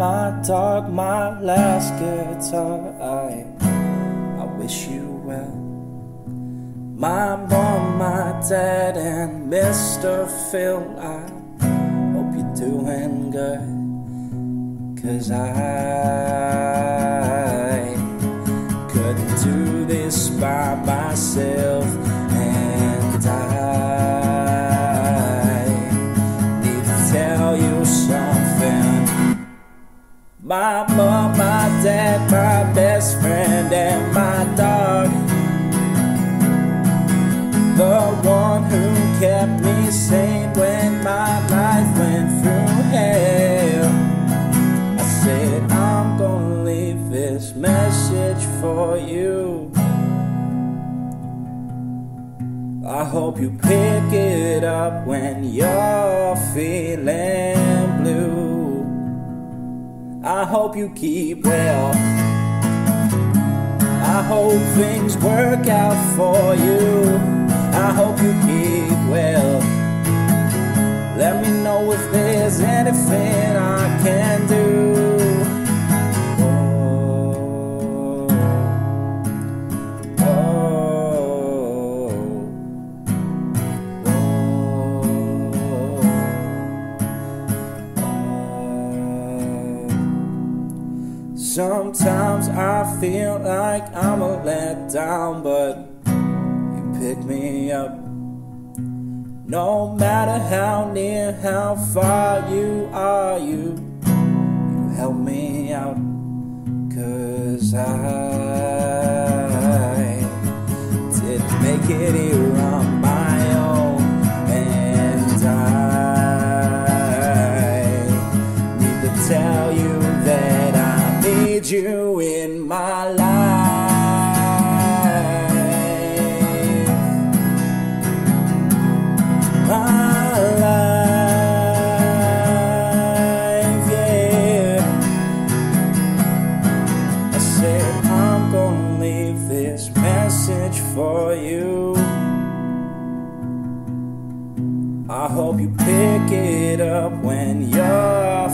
my dog, my last guitar. I, I wish you well. My mom, my dad, and Mr. Phil, I hope you're doing good. Cause I couldn't do this by myself, My mom, my dad, my best friend, and my dog. The one who kept me sane when my life went through hell. I said, I'm gonna leave this message for you. I hope you pick it up when you're feeling blue. I hope you keep well. I hope things work out for you. I hope you keep well. Let me know if there's anything I can do. Sometimes I feel like I'm a let down, but you pick me up. No matter how near, how far you are, you, you help me out. Cause I didn't make it you in my life. My life, yeah. I said I'm gonna leave this message for you. I hope you pick it up when you're